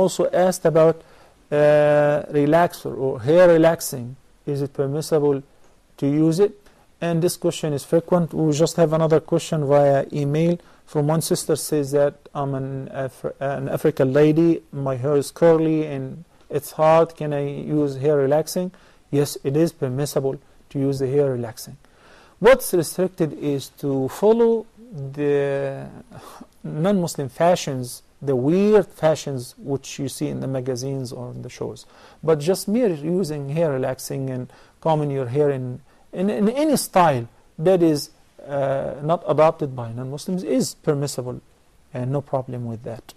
also asked about uh, relaxer or hair relaxing. Is it permissible to use it? And this question is frequent. We just have another question via email from one sister says that I'm an, an African lady, my hair is curly and it's hard. Can I use hair relaxing? Yes, it is permissible to use the hair relaxing. What's restricted is to follow the non-Muslim fashions, the weird fashions which you see in the magazines or in the shows. But just mere using hair relaxing and combing your hair in, in, in any style that is uh, not adopted by non-Muslims is permissible and no problem with that.